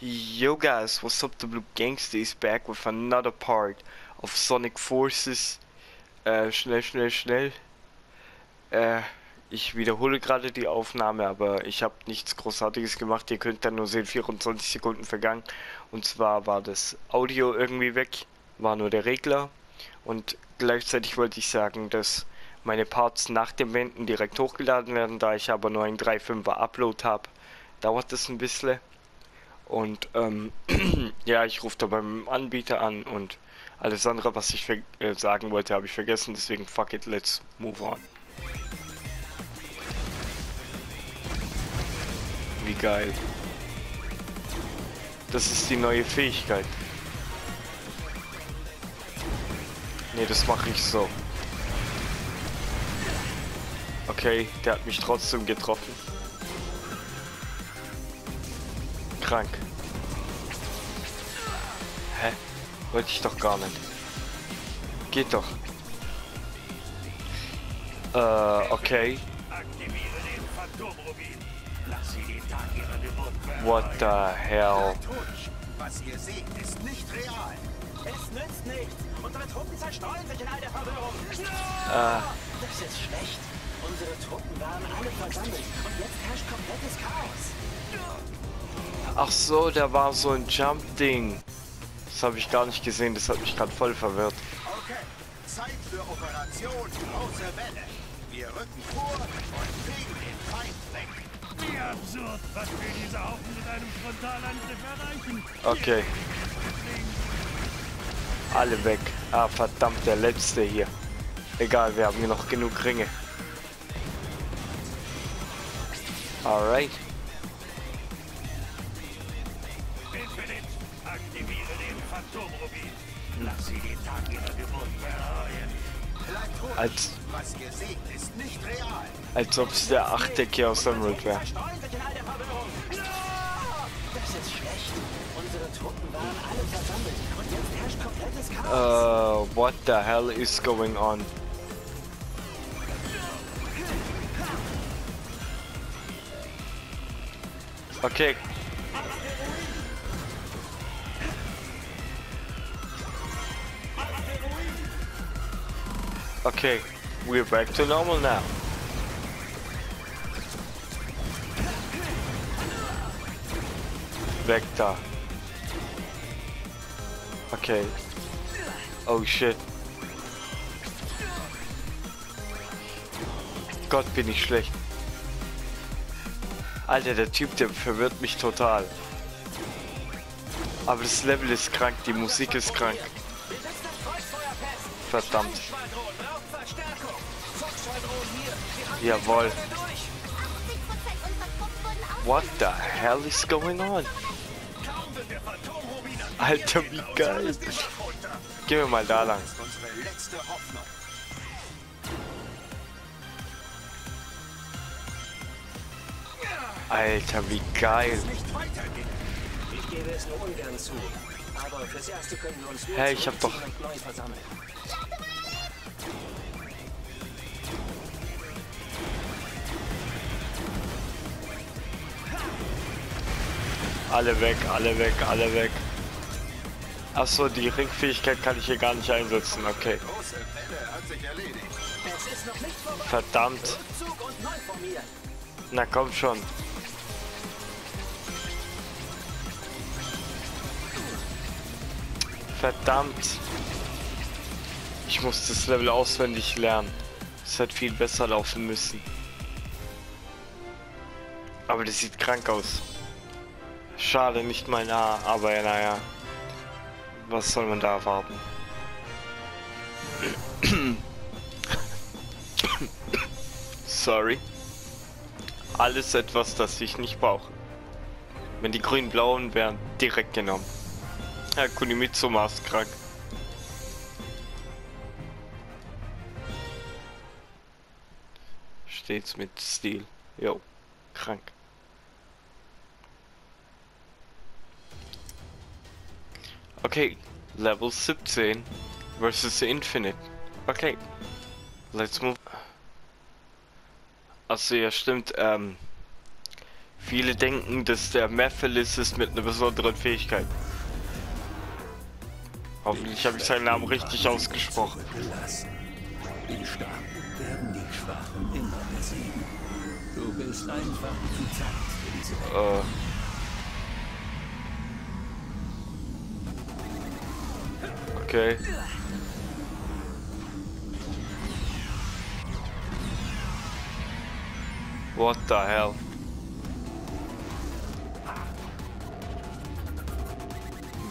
Yo guys, what's up? The Blue Gangster is back with another part of Sonic Forces. Äh, schnell, schnell, schnell. Äh, ich wiederhole gerade die Aufnahme, aber ich habe nichts Großartiges gemacht. Ihr könnt dann nur sehen, 24 Sekunden vergangen. Und zwar war das Audio irgendwie weg, war nur der Regler. Und gleichzeitig wollte ich sagen, dass meine Parts nach dem Wenden direkt hochgeladen werden, da ich aber nur ein 3.5er Upload habe. Dauert das ein bisschen. Und ähm, ja, ich rufe da beim Anbieter an und alles andere, was ich äh, sagen wollte, habe ich vergessen. Deswegen fuck it, let's move on. Wie geil. Das ist die neue Fähigkeit. Ne, das mache ich so. Okay, der hat mich trotzdem getroffen. Krank. Hä? Wollte ich doch gar nicht. Geht doch. Äh, okay. What the hell? Was ihr seht, ist nicht real. Es nützt nichts. Unsere Truppen zerstreuen sich in all der Verwirrung. Äh. Das ist schlecht. Unsere Truppen waren alle versammelt und jetzt herrscht komplettes Chaos. Ach so, da war so ein Jump-Ding. Das habe ich gar nicht gesehen, das hat mich gerade voll verwirrt. Okay, Zeit für Operation Große Welle. Wir rücken vor und fegen den Feind weg. Wie absurd, was will dieser Haufen mit einem Frontalangriff erreichen? Okay. Alle weg. Ah, verdammt, der letzte hier. Egal, wir haben hier noch genug Ringe. Alright. Als, als ob es der achte Emerald wäre. Uh, what the hell is going on? Okay, Okay, we're back to normal now. Vector. Okay. Oh shit. Gott, bin ich schlecht. Alter, der Typ, der verwirrt mich total. Aber das Level ist krank, die Musik ist krank. Verdammt. Jawohl. What the hell is going on? Alter, wie geil. Gehen wir mal da lang. Alter, wie geil. Hey, ich hab doch... Alle weg, alle weg, alle weg. Achso, die Ringfähigkeit kann ich hier gar nicht einsetzen, okay. Verdammt. Na komm schon. Verdammt. Ich muss das Level auswendig lernen. Es hätte viel besser laufen müssen. Aber das sieht krank aus. Schade, nicht mal nah, aber ja, naja. Was soll man da erwarten? Sorry. Alles etwas, das ich nicht brauche. Wenn die grün-blauen wären, direkt genommen. Herr Kunimitsu ist krank. Stets mit Stil. Jo, krank. Okay, Level 17 versus Infinite. Okay, let's move. Also ja, stimmt. Ähm, Viele denken, dass der Mephiles ist mit einer besonderen Fähigkeit. Hoffentlich habe ich seinen Namen richtig ausgesprochen. Die Starken werden die Schwachen immer besiegen. Du bist einfach zu Zeit für diese Welt. Okay. What the hell?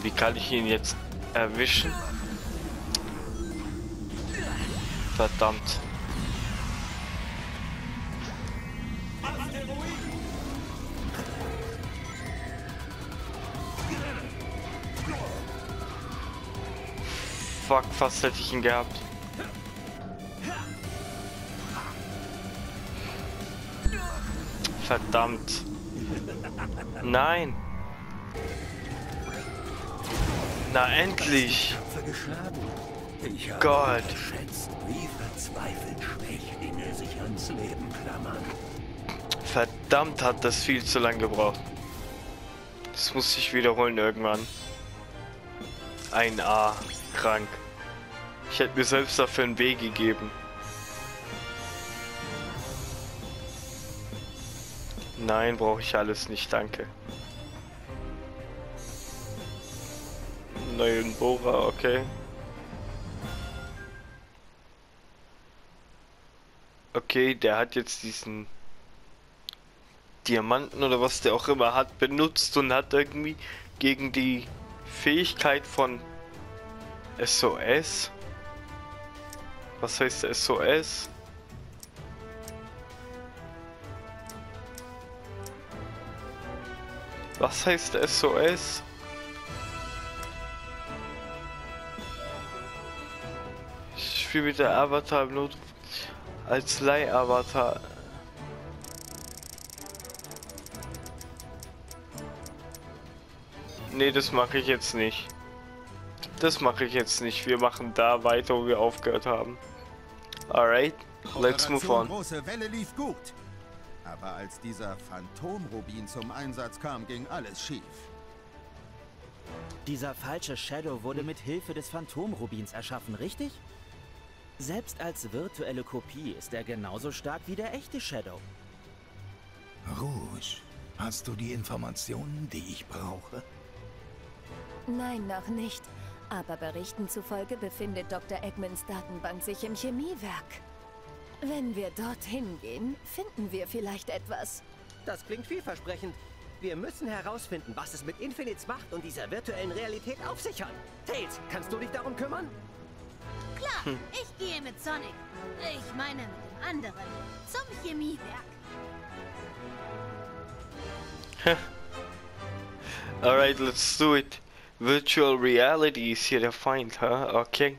Wie kann ich ihn jetzt erwischen? Verdammt. Fuck, fast hätte ich ihn gehabt. Verdammt. Nein. Na endlich. Ich Gott. Verdammt hat das viel zu lang gebraucht. Das muss sich wiederholen irgendwann. Ein A. Krank. Ich hätte mir selbst dafür ein B gegeben. Nein, brauche ich alles nicht, danke. Neuen Bohrer, okay. Okay, der hat jetzt diesen Diamanten oder was der auch immer hat benutzt und hat irgendwie gegen die Fähigkeit von SOS. Was heißt SOS? Was heißt SOS? Ich spiele mit der Avatar im Not als Leih-Avatar. Nee, das mache ich jetzt nicht. Das mache ich jetzt nicht. Wir machen da weiter, wo wir aufgehört haben. Alright, let's move on. Große Welle lief gut. Aber als dieser Phantomrubin zum Einsatz kam, ging alles schief. Dieser falsche Shadow wurde mit Hilfe des Phantomrubins erschaffen, richtig? Selbst als virtuelle Kopie ist er genauso stark wie der echte Shadow. Rouge, hast du die Informationen, die ich brauche? Nein, noch nicht. Aber Berichten zufolge befindet Dr. Eggmans Datenbank sich im Chemiewerk. Wenn wir dorthin gehen, finden wir vielleicht etwas. Das klingt vielversprechend. Wir müssen herausfinden, was es mit Infinites macht und dieser virtuellen Realität auf sich hat. Tails, kannst du dich darum kümmern? Klar, ich gehe mit Sonic. Ich meine mit dem anderen. Zum Chemiewerk. Alright, let's do it. Virtual Reality ist hier der Feind, ha? Okay.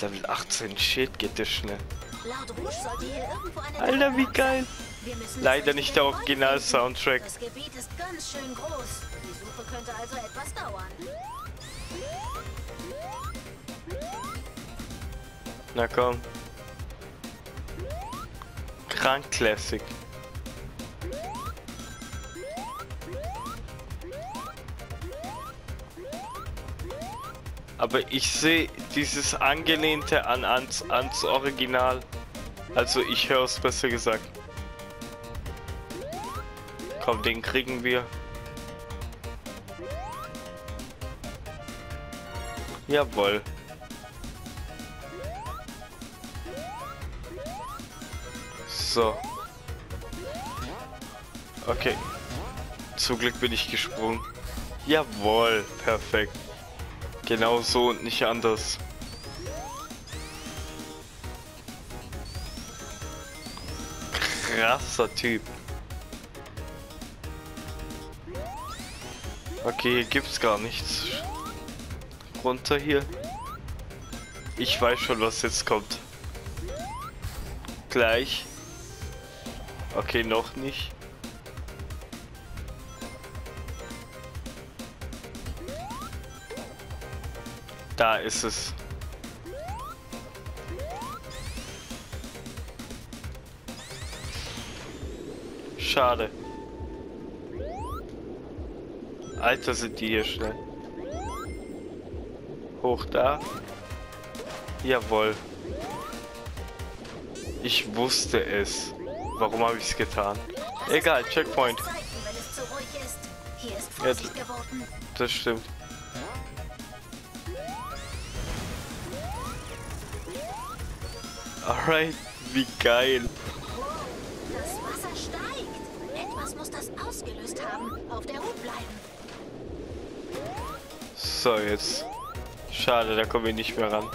Level 18, shit, geht das schnell. Alter, wie geil. Leider nicht der Original-Soundtrack. Das Gebiet ist ganz schön groß. Die Suche könnte also etwas dauern. Na komm. Krank Classic. Aber ich sehe dieses Angelehnte an ans, ans Original. Also ich höre es besser gesagt. Komm, den kriegen wir. Jawohl. So. Okay. Zum Glück bin ich gesprungen. Jawohl, perfekt. Genau so und nicht anders. Krasser Typ. Okay, hier gibt's gar nichts. Runter hier. Ich weiß schon, was jetzt kommt. Gleich. Okay, noch nicht. Da ist es. Schade. Alter, sind die hier schnell. Hoch da. Jawohl. Ich wusste es. Warum habe ich es getan? Egal, Checkpoint. Zeichen, wenn es Alright, wie geil. Das Wasser steigt. Etwas muss das ausgelöst haben. Auf der Hut bleiben. So, jetzt. Schade, da kommen wir nicht mehr ran.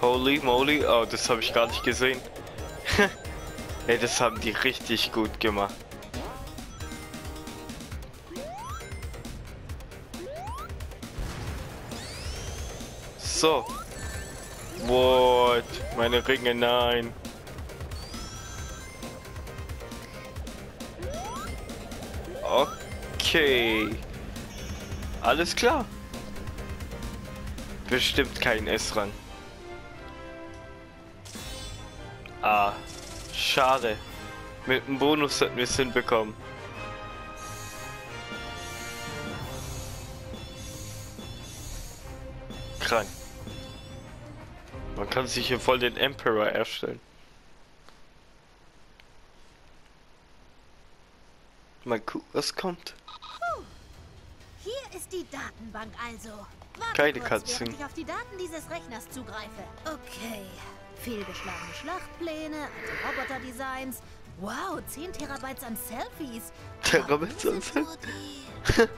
Holy moly. Oh, das habe ich gar nicht gesehen. Ey, das haben die richtig gut gemacht. So. What? Meine Ringe, nein. Okay. Alles klar. Bestimmt kein S-Rang. Ah, schade. Mit dem Bonus hätten wir es hinbekommen. Man kann sich hier voll den Emperor erstellen. Mal gucken, was kommt. Hier ist die Datenbank also. Warte Keine kurz, während ich auf die Daten dieses Rechners zugreife. Okay. Fehlgeschlagene Schlachtpläne, alte Roboter-Designs. Wow, 10 Terabytes an Selfies. Terabytes an Selfies?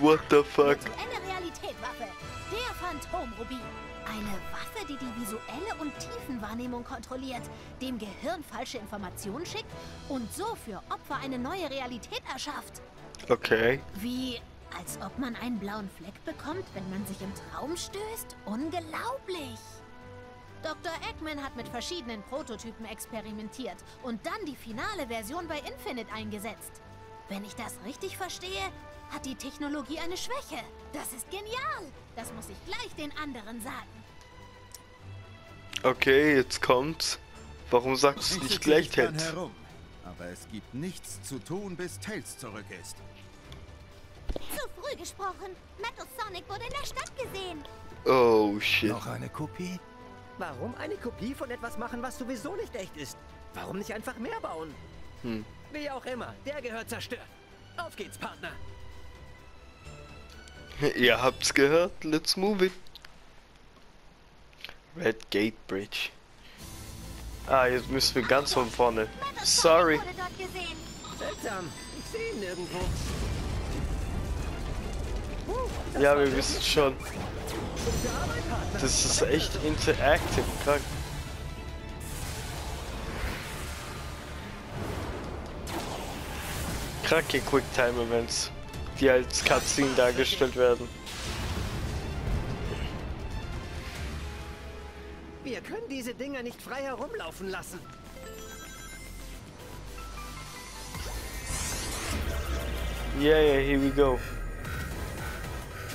What the fuck? Virtuelle Realität-Waffe. Der Phantom-Rubin. Eine Waffe, die die visuelle und Tiefenwahrnehmung kontrolliert, dem Gehirn falsche Informationen schickt und so für Opfer eine neue Realität erschafft. Okay. Wie als ob man einen blauen Fleck bekommt, wenn man sich im Traum stößt? Unglaublich! Dr. Eggman hat mit verschiedenen Prototypen experimentiert und dann die finale Version bei Infinite eingesetzt. Wenn ich das richtig verstehe, hat die Technologie eine Schwäche. Das ist genial. Das muss ich gleich den anderen sagen. Okay, jetzt kommt's. Warum sagst du Ich nicht gleich, Ted? herum. Aber es gibt nichts zu tun, bis Tails zurück ist. Zu früh gesprochen. Metal Sonic wurde in der Stadt gesehen. Oh shit. Noch eine Kopie? Warum eine Kopie von etwas machen, was sowieso nicht echt ist? Warum nicht einfach mehr bauen? Hm. Wie auch immer, der gehört zerstört. Auf geht's, Partner. Ihr habt's gehört, let's move it. Red Gate Bridge. Ah, jetzt müssen wir ganz von vorne. Sorry. Seltsam. Ich sehe ihn nirgendwo. Ja, wir wissen schon. Das ist echt interactive. Krank. Kranke Quicktime-Events, die als Cutscene dargestellt werden. Diese Dinger nicht frei herumlaufen lassen. Yeah, yeah, here we go.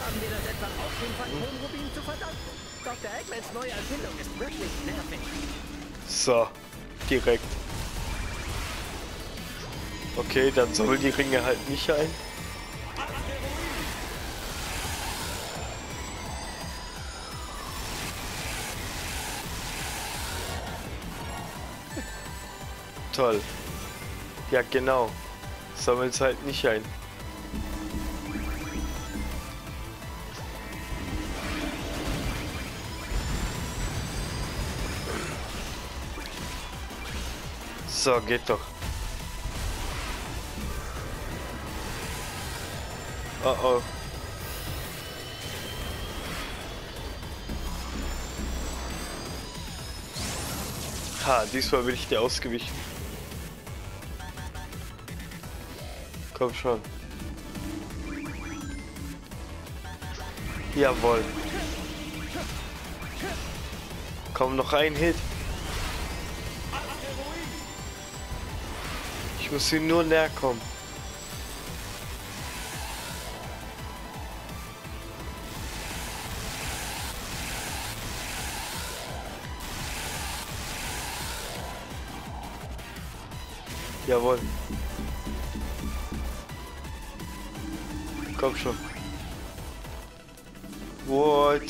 Haben wir das etwa auch dem Phantomrubin zu verdanken? Dr. Eggmans neue Erfindung ist wirklich nervig. So, direkt. Okay, dann soll die Ringe halt nicht ein. Toll. Ja, genau. Sammelt's halt nicht ein. So, geht doch. Oh oh. Ha, diesmal bin ich dir ausgewichen. Komm schon. Jawohl. Komm, noch ein Hit. Ich muss ihm nur näher kommen. Jawohl. Komm schon. What?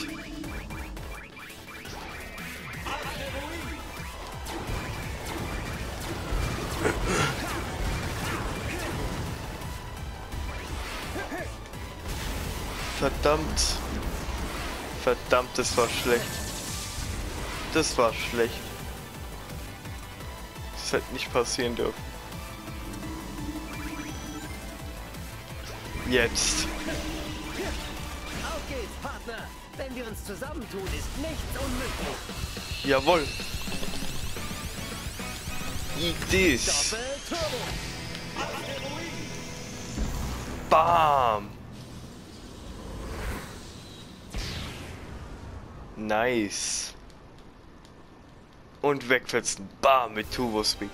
Verdammt. Verdammt, das war schlecht. Das war schlecht. Das hätte nicht passieren dürfen. Jetzt. Wenn wir uns zusammentun, ist nichts unmöglich. Jawohl. Doppel-Turbo! Bam. Nice. Und wegfetzen. Bam mit Turbo Speed.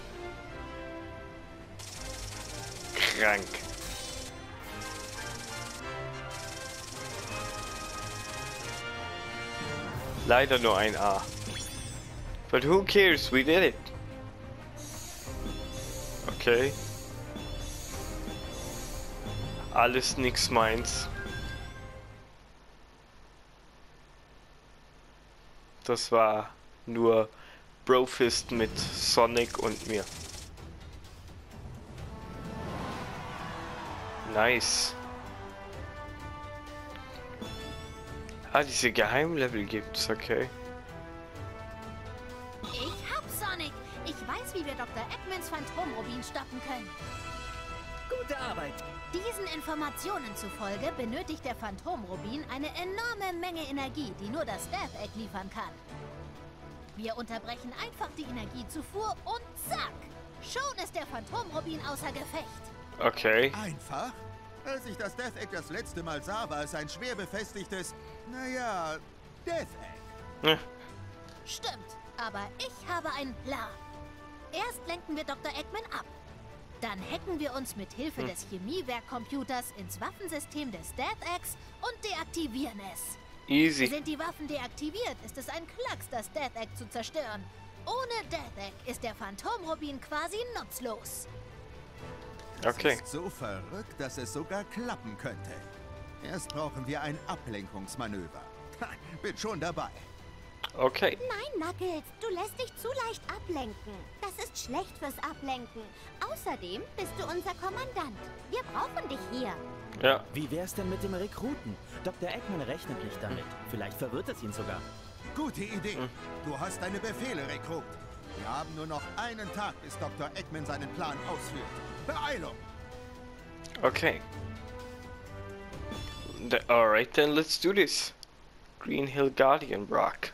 Krank. Leider nur ein A. But who cares? We did it. Okay. Alles nix meins. Das war nur Brofist mit Sonic und mir. Nice. Ah, diese Geheimlevel gibt's, okay. Ich hab Sonic. Ich weiß, wie wir Dr. Eggmans Phantomrubin stoppen können. Gute Arbeit! Diesen Informationen zufolge benötigt der Phantomrubin eine enorme Menge Energie, die nur das Death Egg liefern kann. Wir unterbrechen einfach die Energiezufuhr und zack! Schon ist der Phantomrubin außer Gefecht. Okay. Einfach? Als ich das Death Egg das letzte Mal sah, war es ein schwer befestigtes, naja, Death Egg. Hm. Stimmt, aber ich habe einen Plan. Erst lenken wir Dr. Eggman ab. Dann hacken wir uns mit Hilfe des Chemiewerkcomputers ins Waffensystem des Death Eggs und deaktivieren es. Easy. Sind die Waffen deaktiviert, ist es ein Klacks, das Death Egg zu zerstören. Ohne Death Egg ist der Phantomrubin quasi nutzlos. Okay. Ist so verrückt, dass es sogar klappen könnte. Erst brauchen wir ein Ablenkungsmanöver. Bin schon dabei. Okay. Nein, Knuckles, du lässt dich zu leicht ablenken. Das ist schlecht fürs Ablenken. Außerdem bist du unser Kommandant. Wir brauchen dich hier. Ja. Wie wär's denn mit dem Rekruten? Dr. Eggman rechnet nicht damit. Vielleicht verwirrt es ihn sogar. Gute Idee. Du hast deine Befehle, Rekrut. Wir haben nur noch einen Tag, bis Dr. Eggman seinen Plan ausführt. Beeilung! Okay. The, alright, then let's do this. Green Hill Guardian Rock.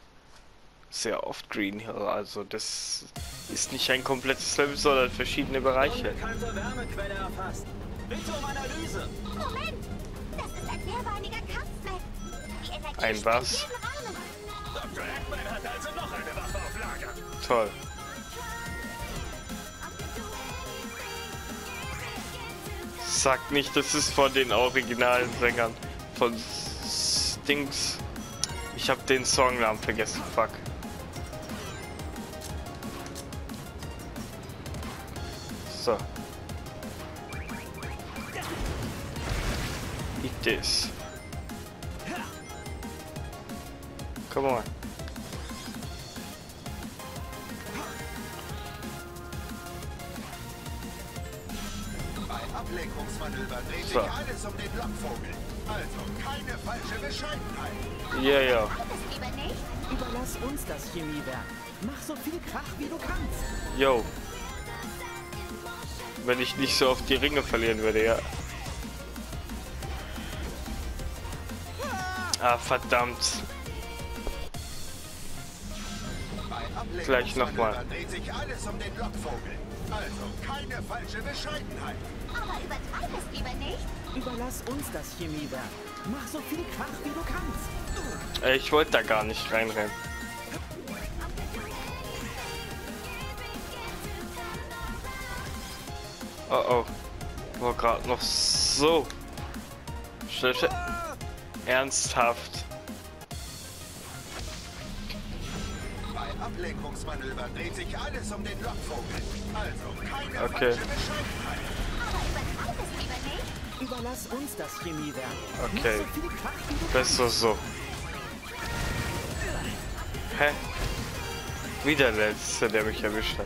Sehr oft Green Hill, also das ist nicht ein komplettes Level, sondern verschiedene Bereiche. Unbekannte Wärmequelle erfasst. Bitte um Analyse. Moment! Das ist ein mehrbeiniger Energie Ein was? Dr. Eggman hat also noch eine Waffe auf Lager. Toll. Sagt nicht, das ist von den originalen Sängern von Stings. Ich habe den Songnamen vergessen, fuck. So. Eat this. Come on. Bescheidenheit. Ja, ja. Überlass uns das Chemiewerk. Mach so viel Krach, wie du kannst. Yo. Wenn ich nicht so auf die Ringe verlieren würde, ja. Ah, verdammt. Bei Gleich noch mal. Ablenkungsmanöver dreht sich alles um den Lockvogel. Also keine falsche Bescheidenheit. Aber übertreib es lieber nicht. Überlass uns das Chemiewerk. Mach so viel Krach, wie du kannst. Äh, Ich wollte da gar nicht reinrennen. Oh oh. War gerade noch so. Schnell, schnell. Ernsthaft. Bei Ablenkungsmanöver dreht sich alles um den Lockvogel. Also keine Okay. falsche Bescheidenheit. Überlass uns das. Okay. Krach, wie du Besser so. Hä? Wieder der Letzte, der mich erwischt hat.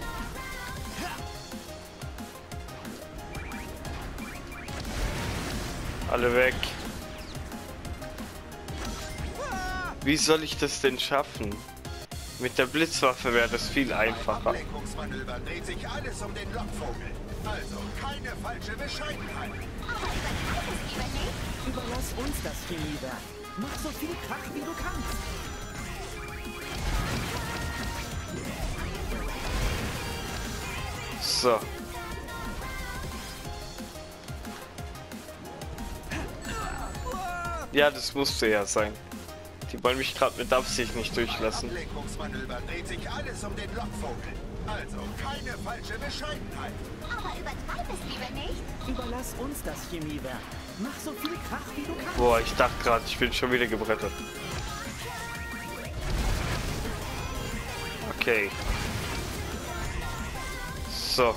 Alle weg. Wie soll ich das denn schaffen? Mit der Blitzwaffe wäre das viel einfacher. Ablenkungsmanöver dreht sich alles um den Lockvogel. Also keine falsche Bescheidenheit. Überlass uns das Chemiewerk. Mach so viel Krach, wie du kannst. So. Ja, das musste ja sein. Die wollen mich gerade mit Absicht nicht durchlassen. Ablenkungsmanöver dreht sich alles um den Lockvogel. Also keine falsche Bescheidenheit. Aber übertreib es lieber nicht. Überlass uns das Chemiewerk. Mach so viel Krach, wie du kannst. Boah, ich dachte gerade, ich bin schon wieder gebrettert. Okay. So.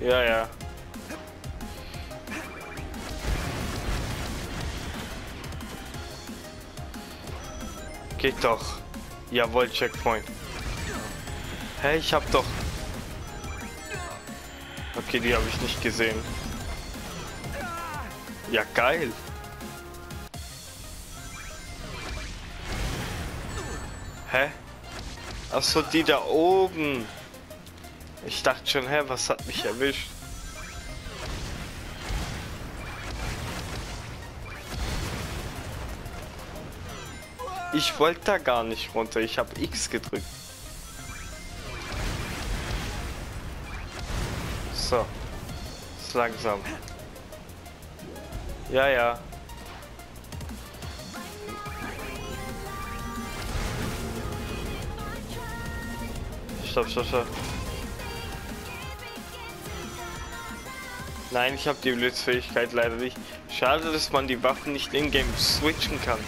Ja, ja. Geht doch. Jawohl, Checkpoint. Hä, ich hab doch... Okay, die habe ich nicht gesehen. Ja, geil. Hä? Achso, die da oben. Ich dachte schon, hä, was hat mich erwischt? Ich wollte da gar nicht runter. Ich habe X gedrückt. So. Ist langsam. Ja, ja. Stopp, stopp, stopp. Nein, ich habe die Blitzfähigkeit leider nicht. Schade, dass man die Waffen nicht in-game switchen kann.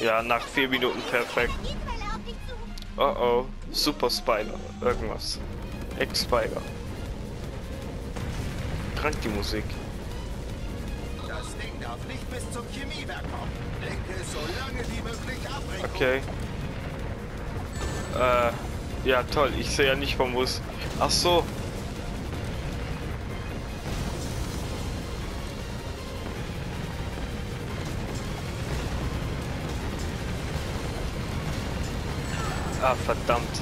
Ja, nach vier Minuten perfekt. Oh oh, Super Spider, irgendwas. X-Spider. Krank die Musik. Das Ding darf nicht bis zum Chemiewerk kommen. Lenke es so lange wie möglich ab. Okay. Äh, ja toll, ich sehe ja nicht vom Bus. Ach so. Ah, verdammt.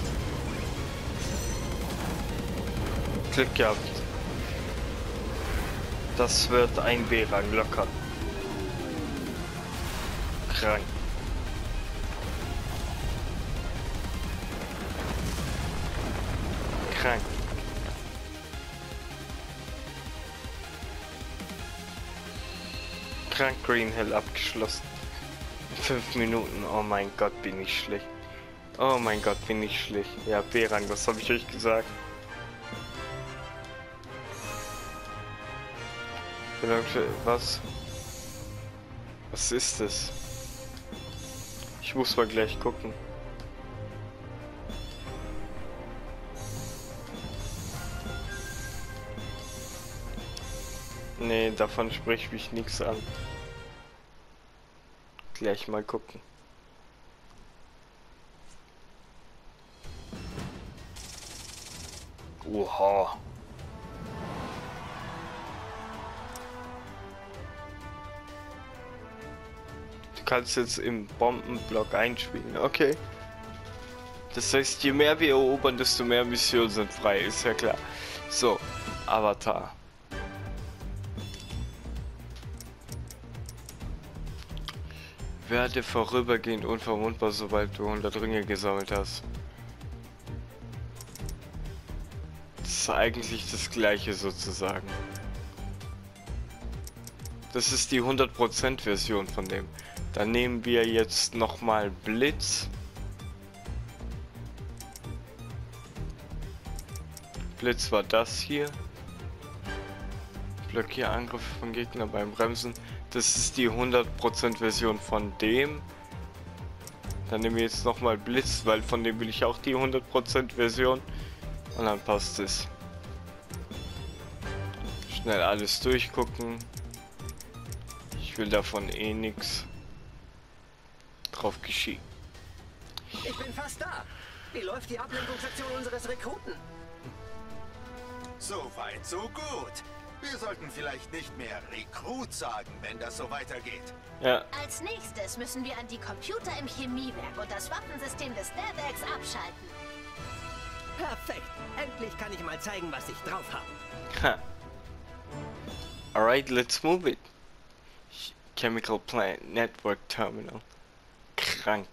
Glück gehabt. Das wird ein B-Rang locker. Krank. Krank. Krank Green Hill abgeschlossen. Fünf Minuten. Oh mein Gott, bin ich schlecht. Oh mein Gott, bin ich schlecht. Ja, B-Rang, was habe ich euch gesagt? Was? Was ist das? Ich muss mal gleich gucken. Nee, davon spricht mich nichts an. Gleich mal gucken. Oha. Du kannst jetzt im Bombenblock einspielen. Okay. Das heißt, je mehr wir erobern, desto mehr Missionen sind frei. Ist ja klar. So, Avatar. Werde vorübergehend unverwundbar, sobald du 100 Ringe gesammelt hast. Ist eigentlich das gleiche sozusagen. Das ist die 100% Version von dem. Dann nehmen wir jetzt nochmal Blitz. Blitz war das hier. Blockierangriffe von Gegner beim Bremsen. Das ist die 100% Version von dem. Dann nehmen wir jetzt nochmal Blitz, weil von dem will ich auch die 100% Version. Und dann passt es. Schnell alles durchgucken. Ich will davon eh nichts drauf geschieht. Ich bin fast da. Wie läuft die Ablenkungsaktion unseres Rekruten? So weit, so gut. Wir sollten vielleicht nicht mehr Rekrut sagen, wenn das so weitergeht. Ja, Als nächstes müssen wir an die Computer im Chemiewerk und das Waffensystem des Derwerks abschalten. Perfekt. Endlich kann ich mal zeigen, was ich drauf habe. ha. Alright, let's move it. Chemical Plant Network Terminal. Krank.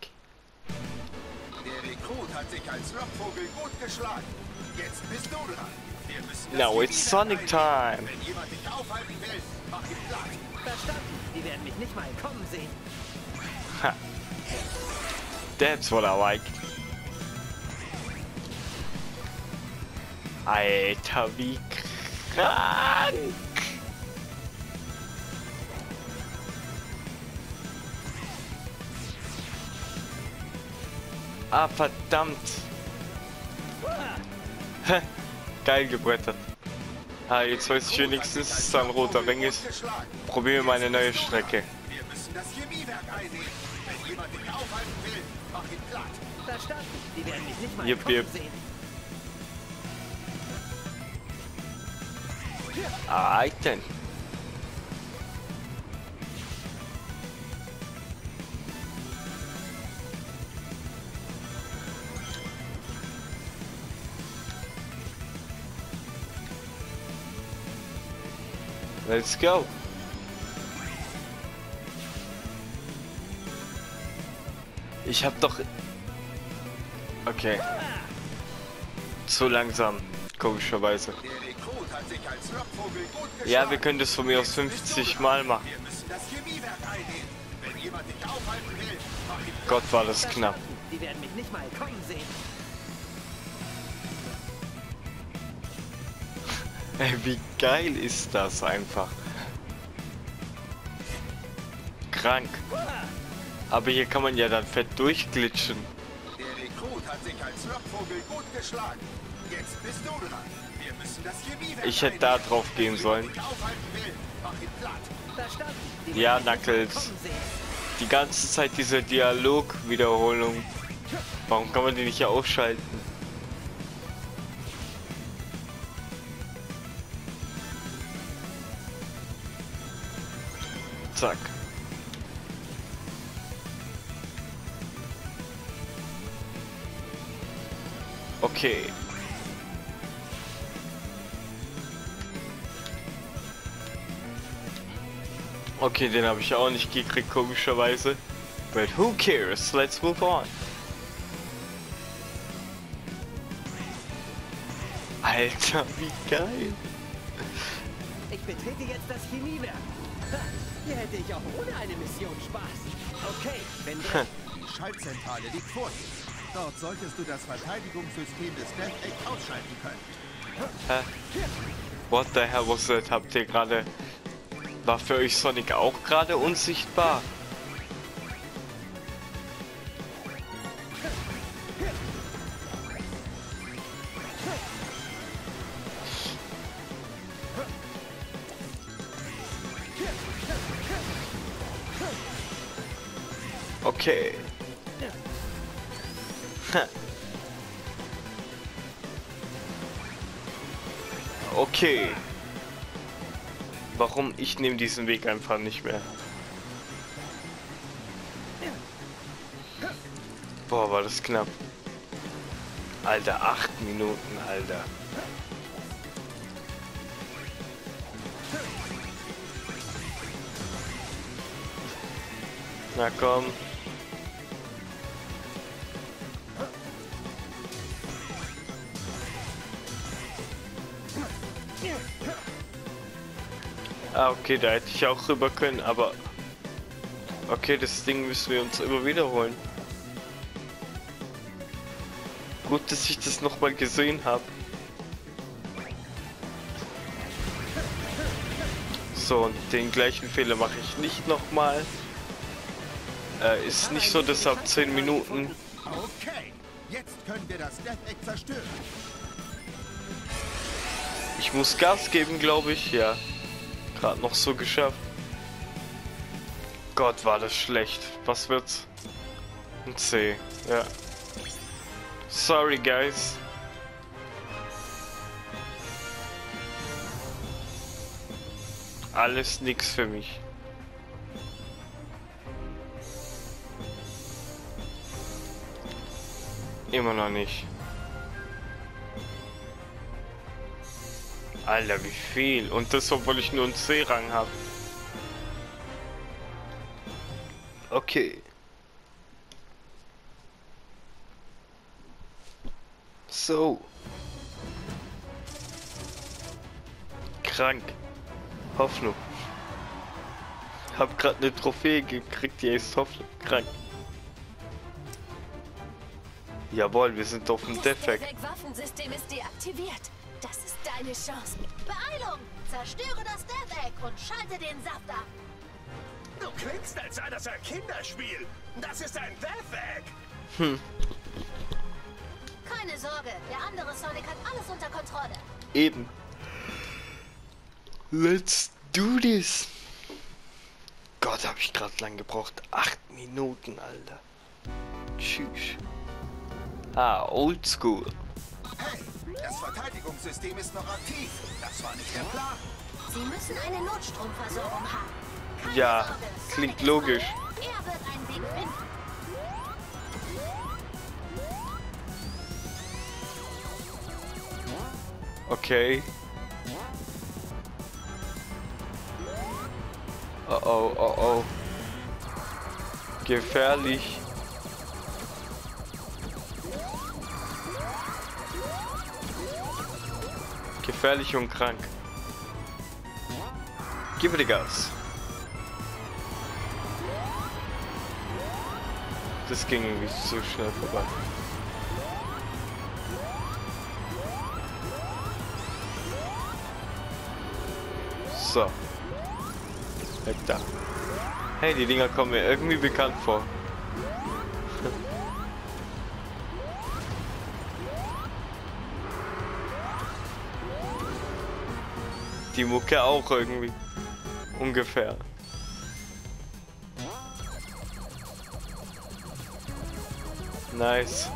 Der Rekrut hat sich als Lockvogel gut geschlagen. Jetzt bist du dran. Wir müssen das Now it's Sonic time. Wenn jemand dich aufhalten will, mach ihn platt. Verstanden. Die werden mich nicht mal kommen sehen. Ha. That's what I like. Alter, wie krank. Ah, verdammt. Geil gebrettert. Ah, jetzt weiß ich wenigstens, dass da ein roter Ring ist. Geschlagen. Probieren wir mal eine neue Strecke. Wir müssen das Chemiewerk einnehmen. Wenn jemand dich aufhalten will, mach ihn platt. Verstanden. Die werden mich nicht mal kommen jep. sehen. Alright then. Let's go. Ich hab doch... Okay. Zu langsam, komischerweise. Ja, wir können das von mir aus 50 Mal machen. Gott, war das knapp. Die werden mich nicht mal kommen sehen. Ey, wie geil ist das einfach? Krank. Aber hier kann man ja dann fett durchglitschen. Der Rekrut hat sich als Lockvogel gut geschlagen. Jetzt bist du dran. Wir müssen das Chemiewerk Ich hätte da drauf gehen sollen. Ja, Knuckles. Die ganze Zeit diese Dialogwiederholung. Warum kann man die nicht ausschalten? Zack. Okay. Okay, den habe ich auch nicht gekriegt, komischerweise. But who cares? Let's move on. Alter, wie geil. Ich betrete jetzt das Chemiewerk. Ha, Hier hätte ich auch ohne eine Mission Spaß. Okay, wenn der... Die Schaltzentrale liegt vor dir. Dort solltest du das Verteidigungssystem des Death Egg ausschalten können. Hä? What the hell was that? Habt ihr gerade... War für euch Sonic auch gerade unsichtbar? Okay. Okay. Warum? Ich nehme diesen Weg einfach nicht mehr. Boah, war das knapp. Alter, acht Minuten, Alter. Na komm. Ah, okay, da hätte ich auch rüber können, aber... Okay, das Ding müssen wir uns immer wiederholen. Gut, dass ich das nochmal gesehen habe. So, und den gleichen Fehler mache ich nicht nochmal. Äh, ist nicht so, dass ab 10 Minuten... Okay, jetzt können wir das Death Egg zerstören. Ich muss Gas geben, glaube ich. Ja. Gerade noch so geschafft. Gott, war das schlecht. Was wird's? Ein C. Ja. Sorry, guys. Alles nix für mich. Immer noch nicht. Alter, wie viel. Und das, obwohl ich nur einen C-Rang habe. Okay. So. Krank. Hoffnung. Hab grad eine Trophäe gekriegt, die ist Hoffnung. Krank. Jawohl, wir sind auf dem Das Defekt. Waffensystem ist deaktiviert. Deine Chance. Beeilung! Zerstöre das Death Egg und schalte den Saft ab. Du klingst, als sei das ein Kinderspiel. Das ist ein Death Egg. Keine Sorge, der andere Sonic hat alles unter Kontrolle. Eben. Let's do this. Gott, habe ich gerade lang gebraucht. Acht Minuten, Alter. Tschüss. Ah, oldschool. Hey, das Verteidigungssystem ist noch aktiv. Das war nicht der Plan. Sie müssen eine Notstromversorgung haben. Keine Ja, Sorge, klingt logisch. Er wird einen Weg finden. Okay. Oh oh, oh oh. Gefährlich. Gefährlich und krank. Gib mir die Gas. Das ging irgendwie zu schnell vorbei. So. Weg da. Hey, die Dinger kommen mir irgendwie bekannt vor. Mucke auch irgendwie. Ungefähr. Nice.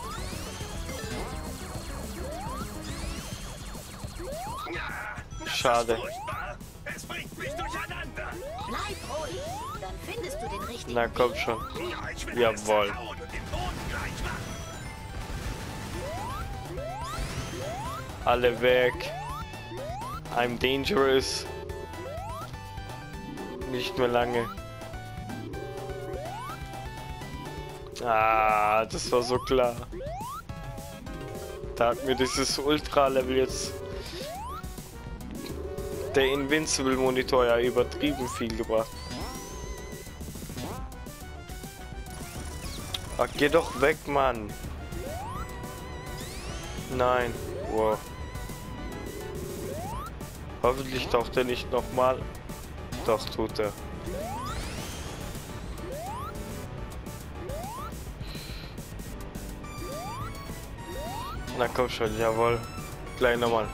Schade. Es bringt mich durcheinander. Bleib ruhig, dann findest du den richtigen Na komm schon. Jawohl. Alle weg. I'm dangerous. Nicht mehr lange. Ah, das war so klar. Da hat mir dieses Ultra-Level jetzt der Invincible Monitor ja übertrieben viel gebracht. Ach, geh doch weg, Mann. Nein. Wow. Hoffentlich taucht er nicht nochmal. Doch, tut er. Na komm schon, jawohl. Gleich nochmal.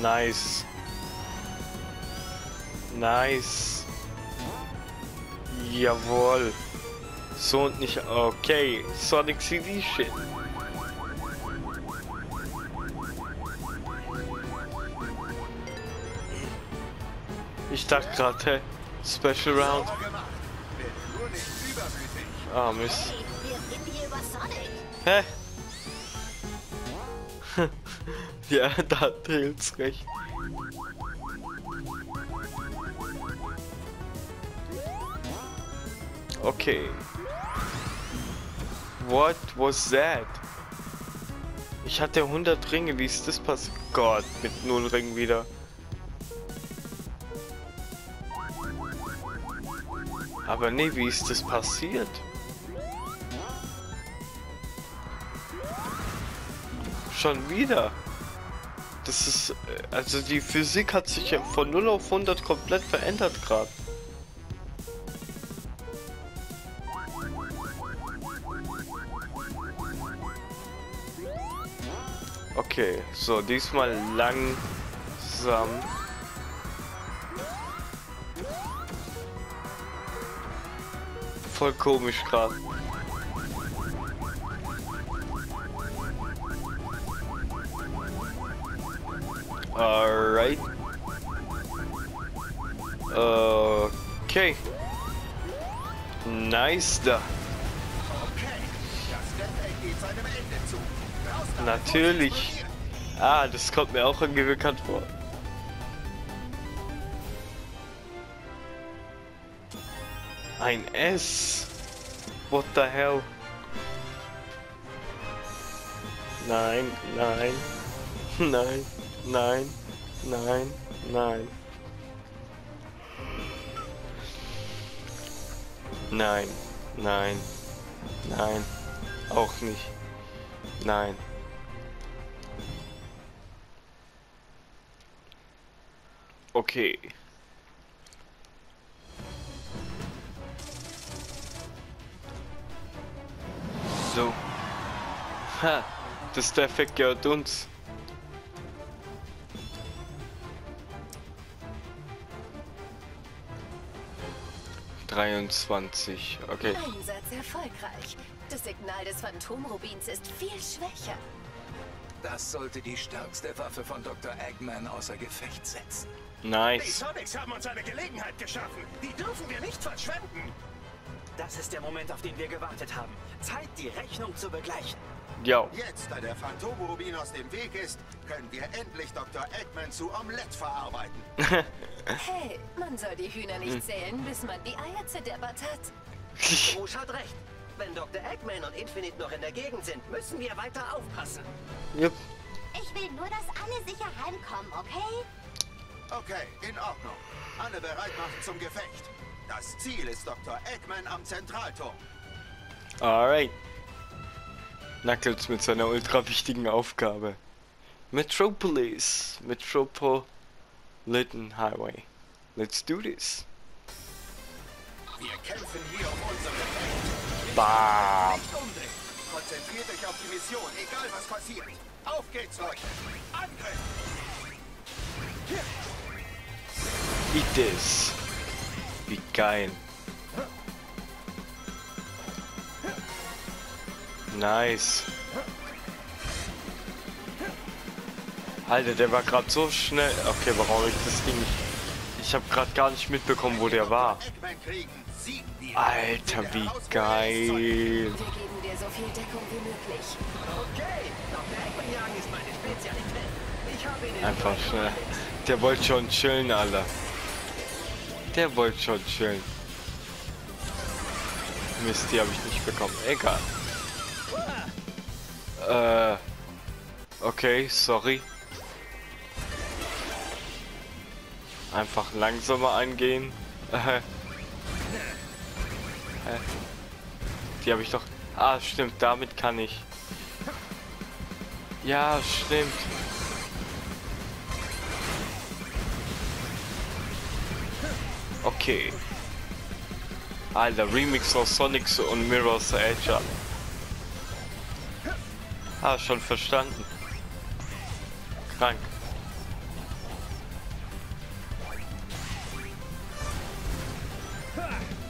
Nice. Nice. Jawohl. So und nicht. Okay. Sonic CD Shit. Ich dachte gerade, hä? Special Round. Ah, Mist. Hey, über Sonic. Hä? ja, da hat Tails recht. Okay. What was that? Ich hatte 100 Ringe, wie ist das passiert? Gott, mit 0 Ringen wieder. Aber nee, wie ist das passiert? Schon wieder. Das ist, äh, also die Physik hat sich von 0 auf 100 komplett verändert gerade. Okay, so diesmal langsam Voll komisch gerade. Alright. Okay. Nice da. Natürlich. Ah, das kommt mir auch irgendwie bekannt vor. Ein S. What the hell? Nein, nein, nein, nein, nein, nein. Nein, nein, nein, auch nicht. Nein. Okay. So. Ha, das der Effekt gehört uns. Dreiundzwanzig. Okay. Einsatz erfolgreich. Das Signal des Phantomrubins ist viel schwächer. Das sollte die stärkste Waffe von Dr. Eggman außer Gefecht setzen. Die Nice. Sonics haben uns eine Gelegenheit geschaffen. Die dürfen wir nicht verschwenden. Das ist der Moment, auf den wir gewartet haben. Zeit, die Rechnung zu begleichen. Ja. Jetzt, da der Phantomrubin aus dem Weg ist, können wir endlich Dr. Eggman zu Omelette verarbeiten. Hey, man soll die Hühner nicht zählen, bis man die Eier zerdeppert hat. Rouge hat recht. Wenn Dr. Eggman und Infinite noch in der Gegend sind, müssen wir weiter aufpassen. Jupp. Ich will nur, dass alle sicher heimkommen, okay? Okay, in Ordnung. Alle bereit machen zum Gefecht. Das Ziel ist Dr. Eggman am Zentralturm. Alright. Knuckles mit seiner ultra wichtigen Aufgabe. Metropolis. Metropolitan Highway. Let's do this. Wir kämpfen hier um unsere Rechte. Bam. Konzentriert euch auf die Mission, egal was passiert. Auf geht's, Leute. Angriff! Eat this. Wie geil. Nice. Alter, der war gerade so schnell. Okay, warum ich das Ding nicht? Ich habe gerade gar nicht mitbekommen, wo der war. Alter, wie geil. Wir geben dir so viel Deckung wie möglich. Okay, Dr. Eggman jagen ist meine Spezialität. Ich habe ihn in Einfach schnell. Der wollte schon chillen, Alter. Der wollte schon chillen. Mist, die habe ich nicht bekommen. Egal. Äh. Okay, sorry. Einfach langsamer angehen. Die habe ich doch. Ah, stimmt, damit kann ich. Ja, stimmt. Okay. Alter, Remix aus Sonics und Mirror's Edge. Ah, schon verstanden. Krank.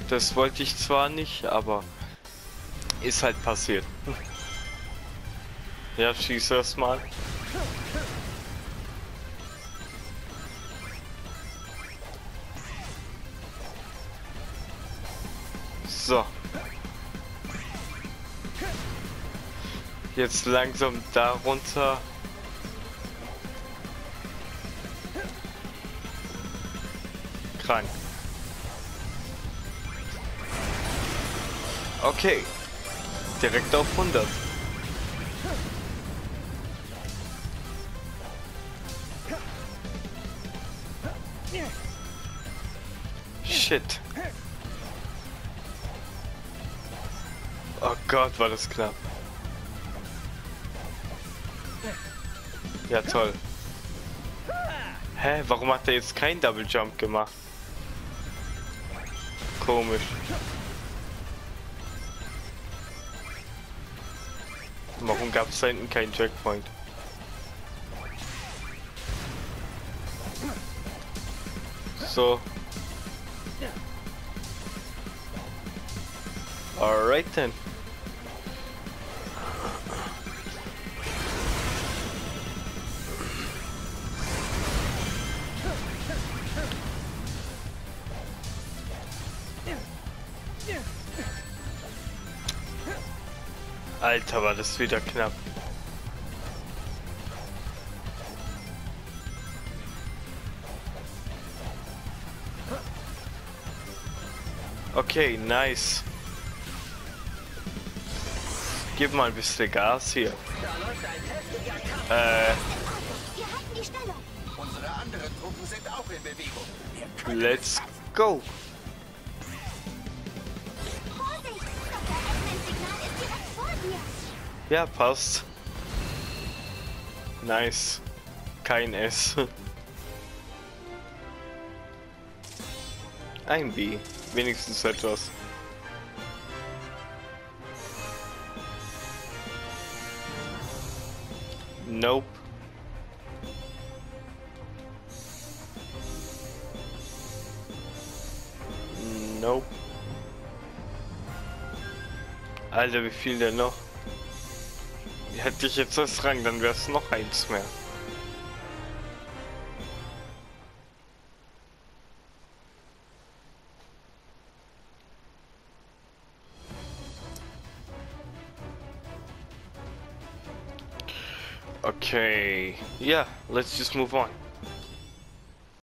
Das wollte ich zwar nicht, aber ist halt passiert. Ja, schieß erst mal. So. Jetzt langsam da runter. Krank. Okay. Direkt auf 100. Shit. Gott, war das knapp. Ja, toll. Hä, warum hat er jetzt keinen Double Jump gemacht? Komisch. Warum gab es da hinten keinen Checkpoint? So. Alright then. Alter, war das wieder knapp. Okay, nice. Gib mal ein bisschen Gas hier. Äh, Wir halten Ja, passt. Nice. Kein S. Ein B. Wenigstens etwas. Nope. Nope. Alter, wie viel denn noch? Hätte ich jetzt das Rang, dann wäre es noch eins mehr. Okay, yeah, let's just move on.